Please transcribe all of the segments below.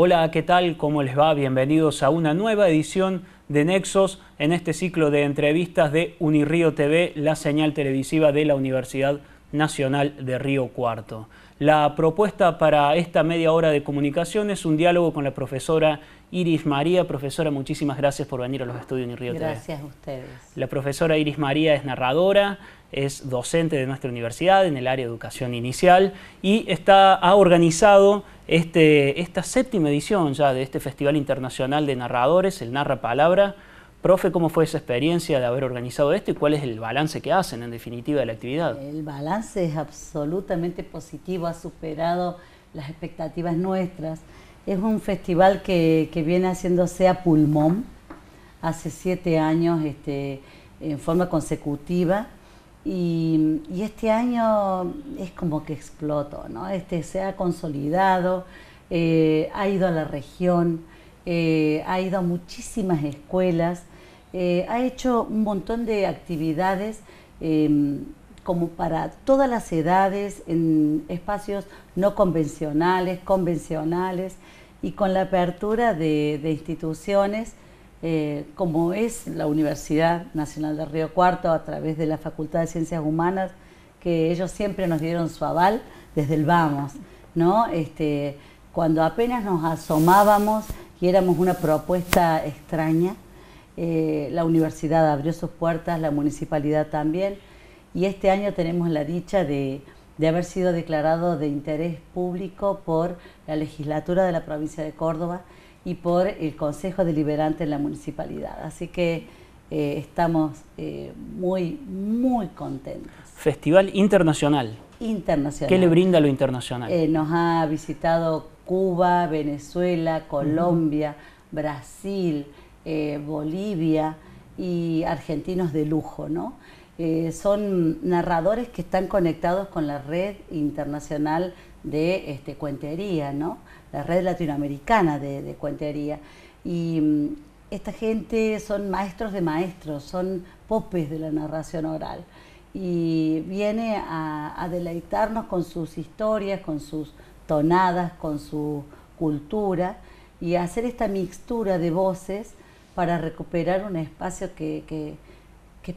Hola, ¿qué tal? ¿Cómo les va? Bienvenidos a una nueva edición de Nexos en este ciclo de entrevistas de Unirrío TV, la señal televisiva de la Universidad Nacional de Río Cuarto. La propuesta para esta media hora de comunicación es un diálogo con la profesora Iris María. Profesora, muchísimas gracias por venir a los estudios Unirrío TV. Gracias a ustedes. La profesora Iris María es narradora, es docente de nuestra universidad en el área de educación inicial y está, ha organizado este, esta séptima edición ya de este Festival Internacional de Narradores, el Narra Palabra. Profe, ¿cómo fue esa experiencia de haber organizado esto y cuál es el balance que hacen en definitiva de la actividad? El balance es absolutamente positivo, ha superado las expectativas nuestras. Es un festival que, viene haciéndose a pulmón hace siete años este, en forma consecutiva y, este año es como que explotó, ¿no? Este, se ha consolidado, eh, ha ido a la región, eh, ha ido a muchísimas escuelas, eh, ha hecho un montón de actividades em, como para todas las edades, en espacios no convencionales, convencionales, y con la apertura de instituciones eh, como es la Universidad Nacional de Río Cuarto a través de la Facultad de Ciencias Humanas, que ellos siempre nos dieron su aval desde el vamos, ¿no? Este, cuando apenas nos asomábamos y éramos una propuesta extraña, eh, la universidad abrió sus puertas, la municipalidad también, y este año tenemos la dicha de, de haber sido declarado de interés público por la legislatura de la provincia de Córdoba y por el Consejo Deliberante en la municipalidad. Así que eh, estamos eh, muy, muy contentos. Festival internacional. Internacional. ¿Qué le brinda lo internacional? Eh, nos ha visitado Cuba, Venezuela, Colombia, Brasil, Bolivia y argentinos de lujo, ¿no? son narradores que están conectados con la red internacional de este, cuentería, ¿no? La red latinoamericana de, cuentería. Y mm, esta gente son maestros de maestros, son popes de la narración oral. Y viene a, deleitarnos con sus historias, con sus tonadas, con su cultura y a hacer esta mixtura de voces para recuperar un espacio que,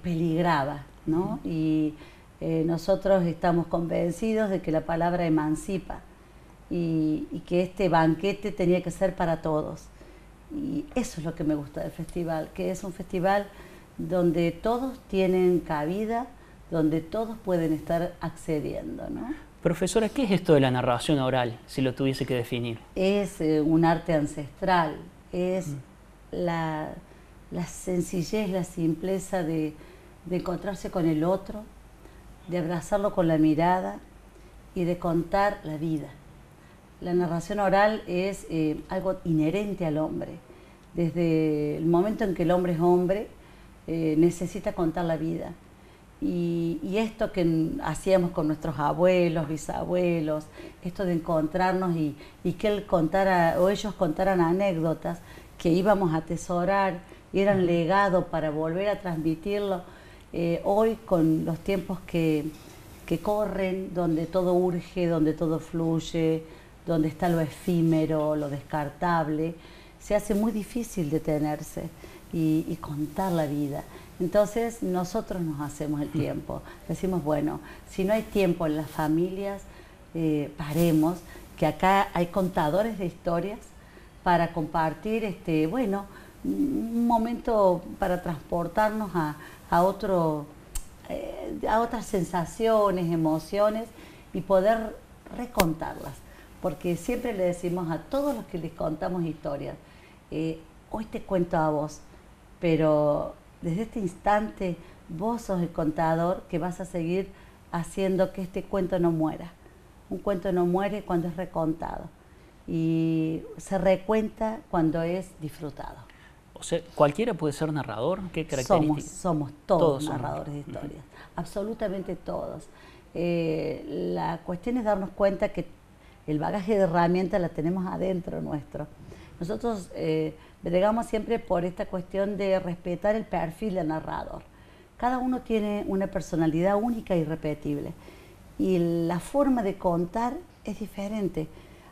peligraba. ¿no? Y eh, nosotros estamos convencidos de que la palabra emancipa y, que este banquete tenía que ser para todos. Y eso es lo que me gusta del festival, que es un festival donde todos tienen cabida, donde todos pueden estar accediendo. ¿no? Profesora, ¿qué es esto de la narración oral, si lo tuviese que definir? Es eh, un arte ancestral, es mm. la, sencillez, la simpleza de encontrarse con el otro, de abrazarlo con la mirada y de contar la vida. La narración oral es eh, algo inherente al hombre. Desde el momento en que el hombre es hombre, eh, necesita contar la vida. Y, esto que hacíamos con nuestros abuelos, bisabuelos, esto de encontrarnos y, que él contara, o ellos contaran anécdotas que íbamos a atesorar y eran legado para volver a transmitirlo, eh, hoy con los tiempos que, que corren, donde todo urge, donde todo fluye, donde está lo efímero, lo descartable, se hace muy difícil detenerse y, contar la vida. Entonces nosotros nos hacemos el tiempo. Decimos, bueno, si no hay tiempo en las familias, eh, paremos, que acá hay contadores de historias para compartir, este, bueno, un momento para transportarnos a, otro, eh, a otras sensaciones, emociones y poder recontarlas porque siempre le decimos a todos los que les contamos historias, eh, hoy te cuento a vos, pero desde este instante vos sos el contador que vas a seguir haciendo que este cuento no muera. Un cuento no muere cuando es recontado y se recuenta cuando es disfrutado. O sea, ¿cualquiera puede ser narrador? ¿Qué características? Somos, todos, narradores de historias, absolutamente todos. Eh, la cuestión es darnos cuenta que el bagaje de herramientas la tenemos adentro nuestro. Nosotros eh, siempre por esta cuestión de respetar el perfil del narrador. Cada uno tiene una personalidad única y repetible y la forma de contar es diferente.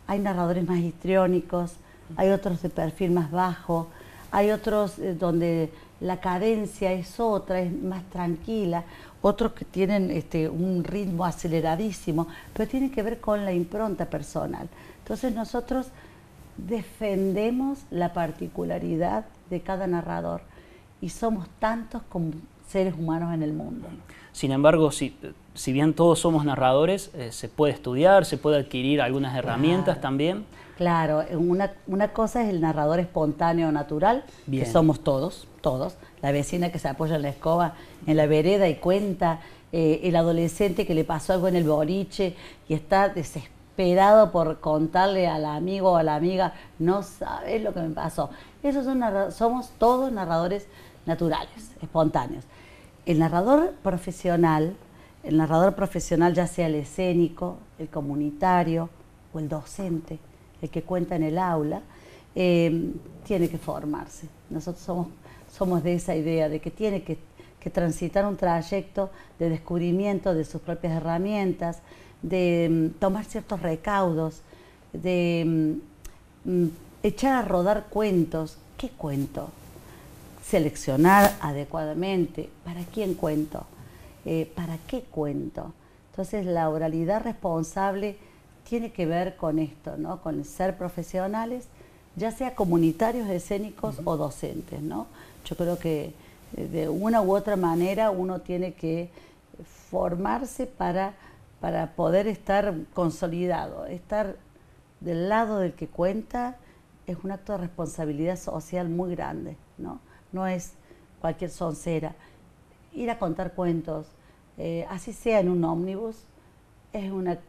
Hay narradores más histriónicos, hay otros de perfil más bajo, hay otros eh, donde la cadencia es otra, es más tranquila, otros que tienen este, un ritmo aceleradísimo, pero tiene que ver con la impronta personal. Entonces nosotros defendemos la particularidad de cada narrador y somos tantos como seres humanos en el mundo. Sin embargo, si, si bien todos somos narradores, eh, se puede estudiar, se puede adquirir algunas herramientas también. Claro, una, una, cosa es el narrador espontáneo natural, que somos todos, todos. La vecina que se apoya en la escoba en la vereda y cuenta, eh, el adolescente que le pasó algo en el boliche y está desesperado por contarle al amigo o a la amiga, no sabes lo que me pasó. Esos son somos todos narradores naturales, espontáneos. El narrador profesional, el narrador profesional ya sea el escénico, el comunitario o el docente, el que cuenta en el aula, eh, tiene que formarse. Nosotros somos, de esa idea de que tiene que, transitar un trayecto de descubrimiento de sus propias herramientas, de mm, tomar ciertos recaudos, de mm, mm, echar a rodar cuentos. ¿Qué cuento? Seleccionar adecuadamente. ¿Para quién cuento? Eh, ¿Para qué cuento? Entonces la oralidad responsable tiene que ver con esto, ¿no? con ser profesionales, ya sea comunitarios, escénicos o docentes. ¿no? Yo creo que eh, de una u otra manera uno tiene que formarse para, para poder estar consolidado. Estar del lado del que cuenta es un acto de responsabilidad social muy grande, ¿no? No es cualquier soncera. Ir a contar cuentos, eh, así sea en un ómnibus, es una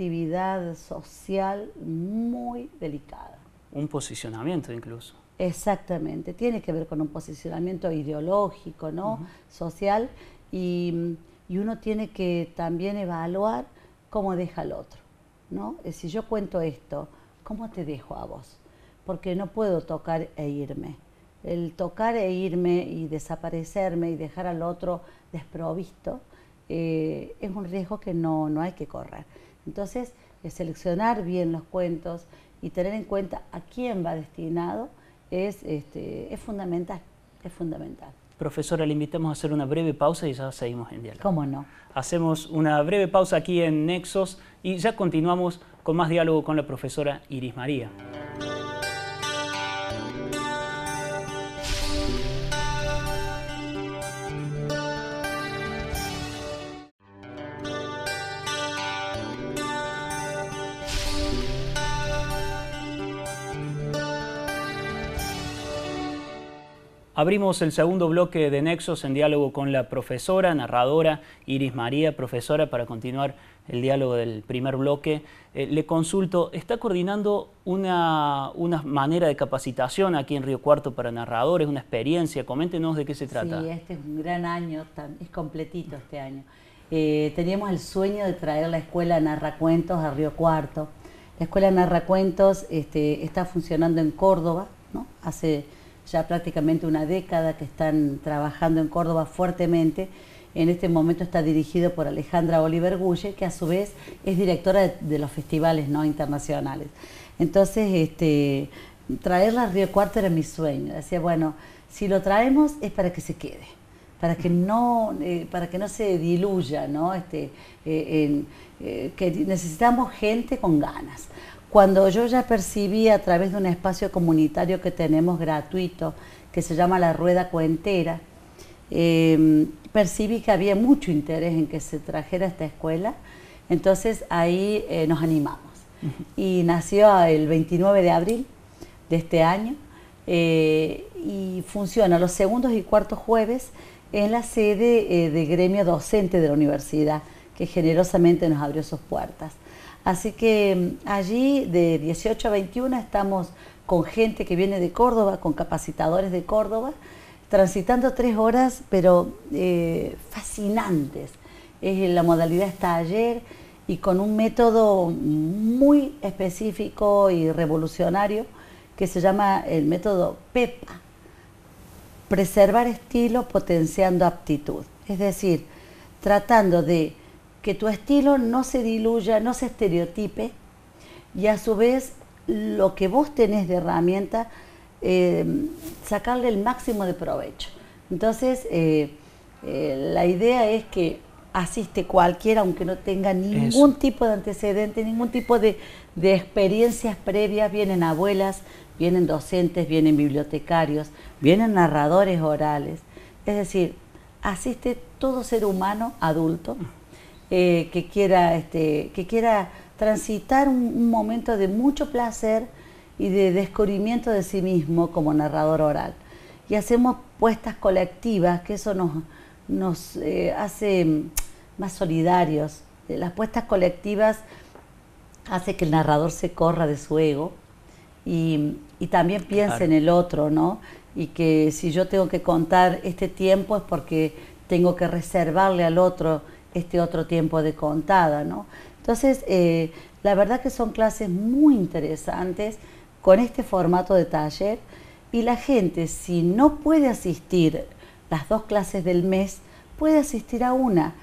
actividad social muy delicada. Un posicionamiento incluso. Exactamente, tiene que ver con un posicionamiento ideológico, ¿no? Social, y, uno tiene que también evaluar cómo deja al otro, ¿no? Si yo cuento esto, ¿cómo te dejo a vos? Porque no puedo tocar e irme. El tocar e irme y desaparecerme y dejar al otro desprovisto eh, es un riesgo que no, no hay que correr. Entonces, seleccionar bien los cuentos y tener en cuenta a quién va destinado es, este, es fundamental, es fundamental. Profesora, le invitamos a hacer una breve pausa y ya seguimos en diálogo. ¿Cómo no? Hacemos una breve pausa aquí en Nexos y ya continuamos con más diálogo con la profesora Iris María. Abrimos el segundo bloque de Nexos en diálogo con la profesora, narradora Iris María, profesora, para continuar el diálogo del primer bloque. Eh, le consulto, ¿está coordinando una, una, manera de capacitación aquí en Río Cuarto para narradores, una experiencia? Coméntenos de qué se trata. Sí, este es un gran año, es completito este año. Eh, teníamos el sueño de traer la escuela Narracuentos a Río Cuarto. La escuela Narracuentos este, está funcionando en Córdoba, ¿no? Hace ya prácticamente una década que están trabajando en Córdoba fuertemente. En este momento está dirigido por Alejandra Oliver Gulle, que a su vez es directora de, los festivales ¿no? internacionales. Entonces, este, traerla a Río Cuarto era mi sueño. Decía, bueno, si lo traemos es para que se quede, para que no, eh, para que no se diluya, ¿no? Este, eh, eh, que necesitamos gente con ganas. Cuando yo ya percibí a través de un espacio comunitario que tenemos gratuito, que se llama La Rueda Cuentera, em, percibí que había mucho interés en que se trajera esta escuela, entonces ahí eh, nos animamos. Y nació el 29 de abril de este año eh, y funciona los segundos y cuartos jueves en la sede eh, de gremio docente de la universidad, que generosamente nos abrió sus puertas. Así que mm, allí de 18 a 21 estamos con gente que viene de Córdoba, con capacitadores de Córdoba, transitando tres horas, pero eh, fascinantes. Es la modalidad es taller y con un método muy específico y revolucionario que se llama el método PEPA, preservar estilo potenciando aptitud. Es decir, tratando de que tu estilo no se diluya, no se estereotipe y a su vez lo que vos tenés de herramienta, eh, sacarle el máximo de provecho. Entonces, eh, eh, la idea es que asiste cualquiera, aunque no tenga ningún tipo de antecedente, ningún tipo de, de, experiencias previas, vienen abuelas, vienen docentes, vienen bibliotecarios, vienen narradores orales. Es decir, asiste todo ser humano adulto que, quiera, este, que quiera transitar un, momento de mucho placer y de descubrimiento de sí mismo como narrador oral. Y hacemos puestas colectivas, que eso nos, nos eh, hace más solidarios. Las puestas colectivas hace que el narrador se corra de su ego y, también piense en el otro, ¿no? Y que si yo tengo que contar este tiempo es porque tengo que reservarle al otro este otro tiempo de contada, ¿no? Entonces, eh, la verdad que son clases muy interesantes con este formato de taller y la gente, si no puede asistir las dos clases del mes, puede asistir a una,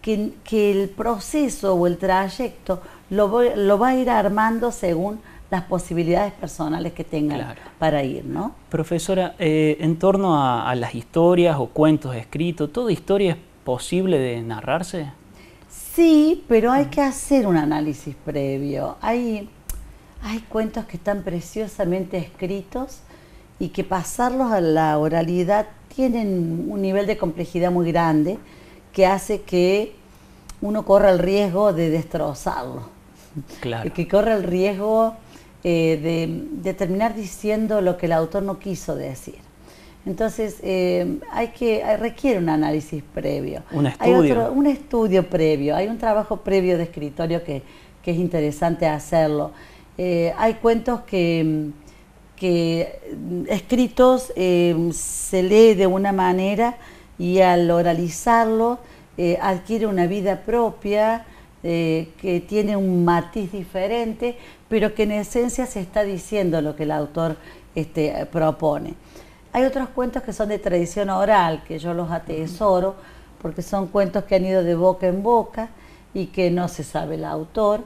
que, el proceso o el trayecto lo, va a ir armando según las posibilidades personales que tengan para ir, ¿no? Profesora, eh, en torno a, a las historias o cuentos escritos, ¿toda historia es posible de narrarse? Sí, pero hay que hacer un análisis previo. Hay, hay cuentos que están preciosamente escritos y que pasarlos a la oralidad tienen un nivel de complejidad muy grande que hace que uno corra el riesgo de destrozarlo. Claro. Que corra el riesgo eh, de, de terminar diciendo lo que el autor no quiso decir. Entonces, eh, hay que, requiere un análisis previo. Un estudio. un estudio previo, hay un trabajo previo de escritorio que, es interesante hacerlo. Eh, hay cuentos que, que escritos eh, se lee de una manera y al oralizarlo adquiere una vida propia, que tiene un matiz diferente, pero que en esencia se está diciendo lo que el autor este, propone. Hay otros cuentos que son de tradición oral, que yo los atesoro, porque son cuentos que han ido de boca en boca y que no se sabe el autor,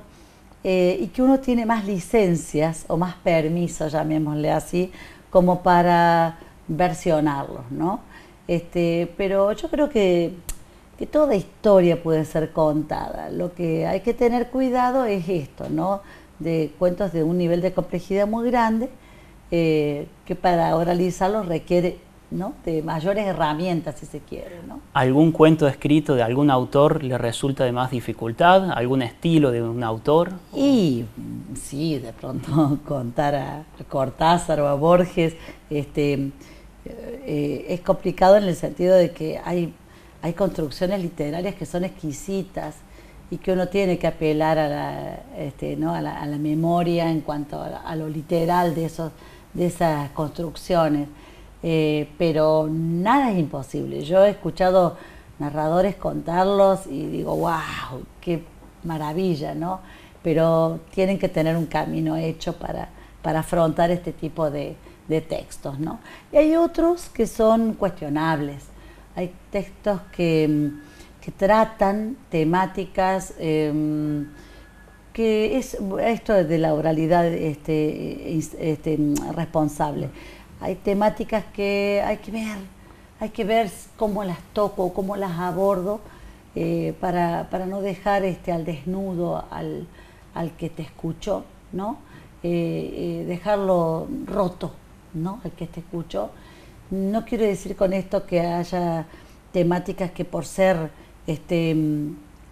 eh, y que uno tiene más licencias o más permisos, llamémosle así, como para versionarlos, ¿no? Este, pero yo creo que, que toda historia puede ser contada. Lo que hay que tener cuidado es esto, ¿no? De cuentos de un nivel de complejidad muy grande, eh, que para oralizarlos requiere ¿no? de mayores herramientas, si se quiere. ¿no? ¿Algún cuento escrito de algún autor le resulta de más dificultad? ¿Algún estilo de un autor? Y sí, de pronto contar a Cortázar o a Borges este, eh, es complicado en el sentido de que hay, hay construcciones literarias que son exquisitas y que uno tiene que apelar a la, este, ¿no? a la, memoria en cuanto a lo literal de esos de esas construcciones, eh, pero nada es imposible. Yo he escuchado narradores contarlos y digo, wow, qué maravilla, ¿no? Pero tienen que tener un camino hecho para, para afrontar este tipo de, textos, ¿no? Y hay otros que son cuestionables. Hay textos que, tratan temáticas em, que es esto de la oralidad este, este, responsable. Hay temáticas que hay que ver, hay que ver cómo las toco, cómo las abordo, eh, para, no dejar este, al desnudo al, que te escuchó, ¿no? Eh, eh, dejarlo roto, ¿no? Al que te escuchó. No quiero decir con esto que haya temáticas que por ser este,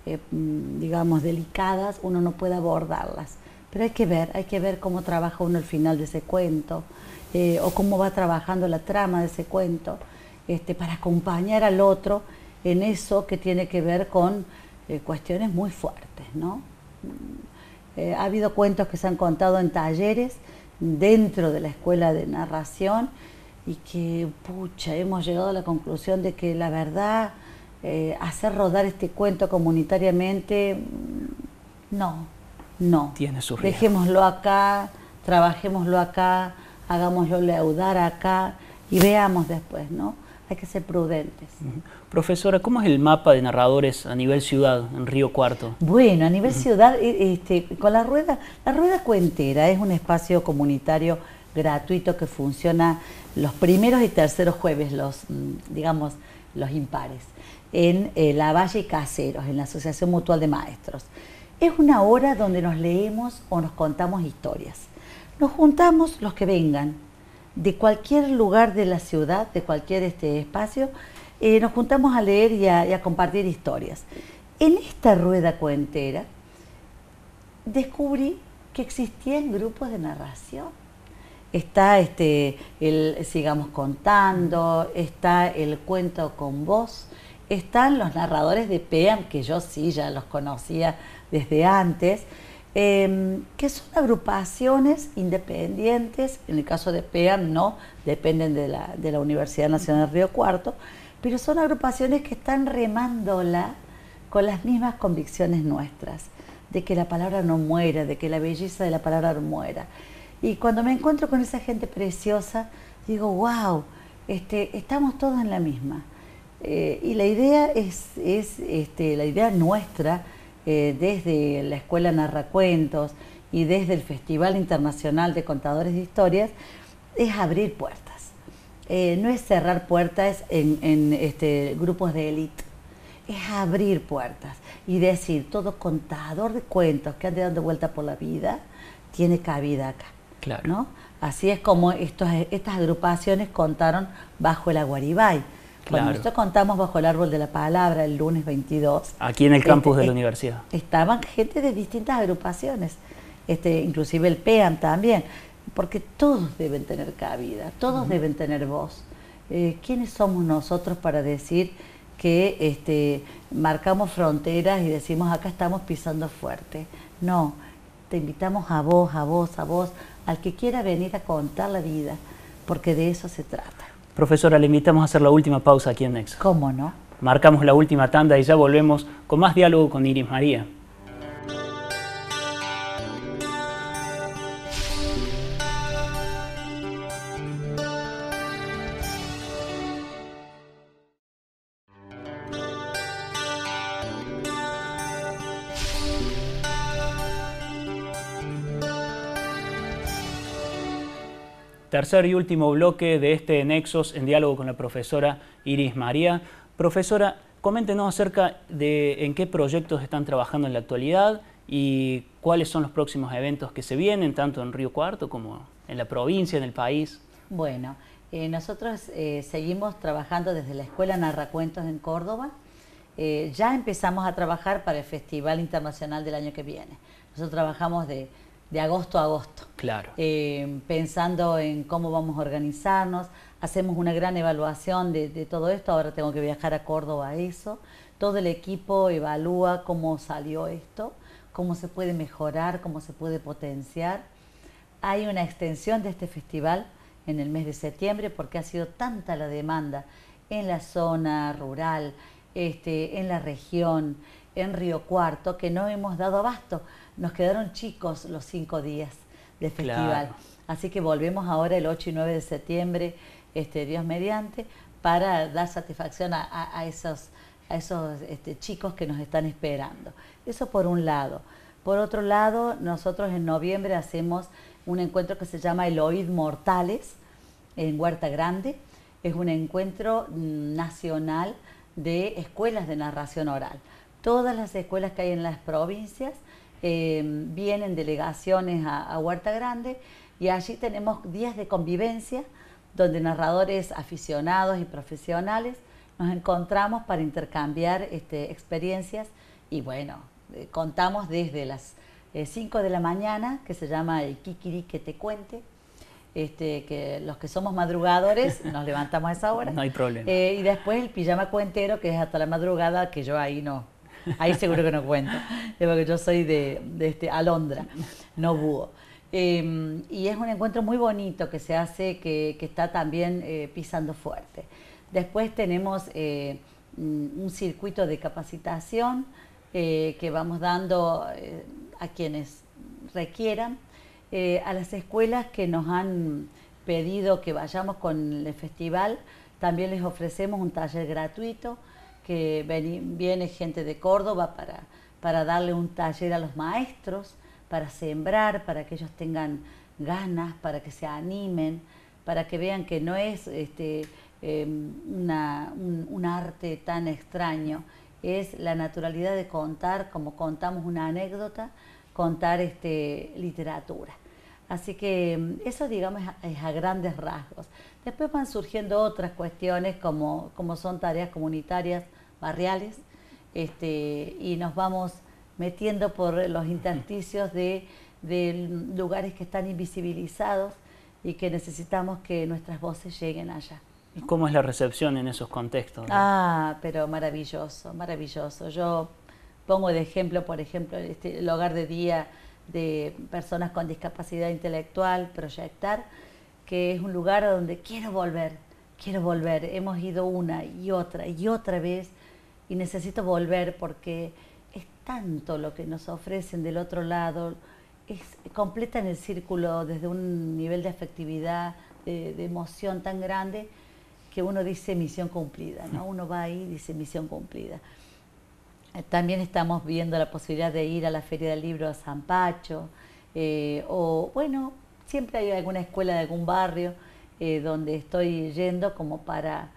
eh, mm, digamos, delicadas, uno no puede abordarlas. Pero hay que ver, hay que ver cómo trabaja uno el final de ese cuento, eh, o cómo va trabajando la trama de ese cuento, este, para acompañar al otro en eso que tiene que ver con eh, cuestiones muy fuertes, ¿no? Mm, ha habido cuentos que se han contado en talleres dentro de la escuela de narración y que, pucha, hemos llegado a la conclusión de que la verdad eh, hacer rodar este cuento comunitariamente, mm, no, no. Tiene su Dejémoslo acá, trabajémoslo acá, hagámoslo leudar acá y veamos después, ¿no? hay que ser prudentes. Profesora, ¿cómo es el mapa de narradores a nivel ciudad en Río Cuarto? Bueno, a nivel ciudad, e, este, con la rueda, la rueda cuentera es un espacio comunitario gratuito que funciona los primeros y terceros jueves, los, mm, digamos, los impares, en eh, La Valle Caseros, en la Asociación Mutual de Maestros. Es una hora donde nos leemos o nos contamos historias. Nos juntamos los que vengan, de cualquier lugar de la ciudad, de cualquier este espacio, eh, nos juntamos a leer y a, compartir historias. En esta rueda cuentera descubrí que existían grupos de narración. Está este, el Sigamos Contando, está el Cuento con Voz, están los narradores de PEAM, que yo sí ya los conocía desde antes, Em, que son agrupaciones independientes, en el caso de PEAM no, dependen de la, de la Universidad Nacional de Río Cuarto, pero son agrupaciones que están remándola con las mismas convicciones nuestras, de que la palabra no muera, de que la belleza de la palabra no muera. Y cuando me encuentro con esa gente preciosa, digo, wow, este, estamos todos en la misma. Eh, y la idea es, es este, la idea nuestra, eh, desde la Escuela Narracuentos y desde el Festival Internacional de Contadores de Historias, es abrir puertas. Eh, no es cerrar puertas en, este, grupos de élite, es abrir puertas y decir, todo contador de cuentos que ande dando vuelta por la vida tiene cabida acá. Claro. ¿no? Así es como estos, estas agrupaciones contaron bajo el Aguaribay bueno, nosotros contamos bajo el árbol de la palabra el lunes 22. Aquí en el campus de la universidad. Estaban gente de distintas agrupaciones, este, inclusive el PEAM también, porque todos deben tener cabida, todos deben tener voz. Eh, ¿Quiénes somos nosotros para decir que este, marcamos fronteras y decimos acá estamos pisando fuerte? No, te invitamos a vos, a vos, a vos, al que quiera venir a contar la vida, porque de eso se trata. Profesora, le invitamos a hacer la última pausa aquí en Nexo. ¿Cómo no? Marcamos la última tanda y ya volvemos con más diálogo con Iris María. Tercer y último bloque de este Nexos en diálogo con la profesora Iris María. Profesora, coméntenos acerca de en qué proyectos están trabajando en la actualidad y cuáles son los próximos eventos que se vienen, tanto en Río Cuarto como en la provincia, en el país. Bueno, eh, nosotros eh, seguimos trabajando desde la Escuela Narracuentos en Córdoba. Eh, ya empezamos a trabajar para el Festival Internacional del año que viene. Nosotros trabajamos de de agosto a agosto. Claro. Eh, pensando en cómo vamos a organizarnos, hacemos una gran evaluación de, todo esto, ahora tengo que viajar a Córdoba a eso, todo el equipo evalúa cómo salió esto, cómo se puede mejorar, cómo se puede potenciar. Hay una extensión de este festival en el mes de septiembre porque ha sido tanta la demanda en la zona rural, este, en la región, en Río Cuarto, que no hemos dado abasto nos quedaron chicos los cinco días de festival. Así que volvemos ahora el 8 y 9 de septiembre, este, Dios mediante, para dar satisfacción a, esos, a esos este, chicos que nos están esperando. Eso por un lado. Por otro lado, nosotros en noviembre hacemos un encuentro que se llama El Oíd Mortales en Huerta Grande. Es un encuentro mm, nacional de escuelas de narración oral. Todas las escuelas que hay en las provincias eh, vienen delegaciones a, Huerta Grande y allí tenemos días de convivencia donde narradores aficionados y profesionales nos encontramos para intercambiar este, experiencias y bueno, eh, contamos desde las 5 eh, de la mañana, que se llama el Kikiri que te cuente, este, que los que somos madrugadores nos levantamos a esa hora. No hay problema. y después el pijama cuentero, que es hasta la madrugada, que yo ahí no, Ahí seguro que no cuento, porque yo soy de, este, Alondra, no búho. Em, y es un encuentro muy bonito que se hace, que, está también eh, pisando fuerte. Después tenemos eh, mm, un circuito de capacitación eh, que vamos dando a quienes requieran, a las escuelas que nos han pedido que vayamos con el festival, También les ofrecemos un taller gratuito que viene gente de Córdoba para, para darle un taller a los maestros, para sembrar, para que ellos tengan ganas, para que se animen, para que vean que no es este, em, un, arte tan extraño, es la naturalidad de contar, como contamos una anécdota, contar este, literatura. Así que em, eso, digamos, es a grandes rasgos. Después van surgiendo otras cuestiones como, como son tareas comunitarias barriales este, y nos vamos metiendo por los intersticios de, lugares que están invisibilizados y que necesitamos que nuestras voces lleguen allá. ¿Y cómo es la recepción en esos contextos? Ah, pero maravilloso, maravilloso. Yo pongo de ejemplo, por ejemplo, este, el hogar de día de personas con discapacidad intelectual, Proyectar, que es un lugar donde quiero volver, quiero volver. Hemos ido una y otra y otra vez y necesito volver porque es tanto lo que nos ofrecen del otro lado, es, completan el círculo desde un nivel de afectividad, de, emoción tan grande que uno dice misión cumplida, ¿no? Uno va ahí y dice misión cumplida. Eh, también estamos viendo la posibilidad de ir a la Feria del Libro a San Pacho, eh, o bueno, siempre hay alguna escuela de algún barrio eh, donde estoy yendo como para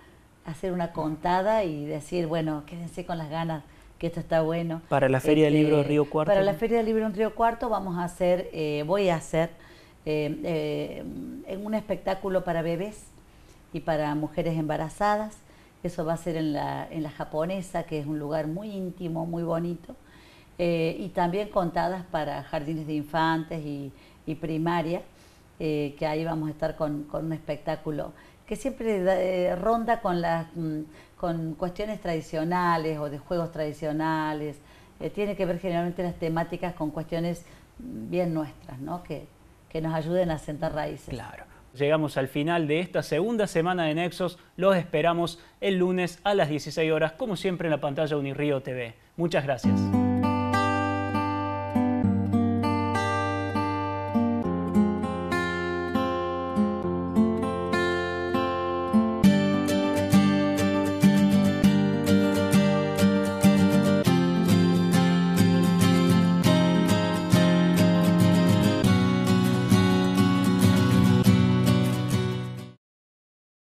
hacer una contada y decir, bueno, quédense con las ganas que esto está bueno. Para la Feria del Libro de este, Río Cuarto. Para la Feria del Libro en Río Cuarto vamos a hacer, voy a hacer un espectáculo para bebés y para mujeres embarazadas eso va a ser en la, en la japonesa, que es un lugar muy íntimo, muy bonito. Eh, y también contadas para jardines de infantes y, primaria, eh, que ahí vamos a estar con, un espectáculo que siempre eh, ronda con, las, mm, con cuestiones tradicionales o de juegos tradicionales. tiene que ver generalmente las temáticas con cuestiones bien nuestras, ¿no? que, que nos ayuden a sentar raíces. Claro. Llegamos al final de esta segunda semana de Nexos. Los esperamos el lunes a las 16 horas, como siempre en la pantalla Unirrío TV. Muchas gracias.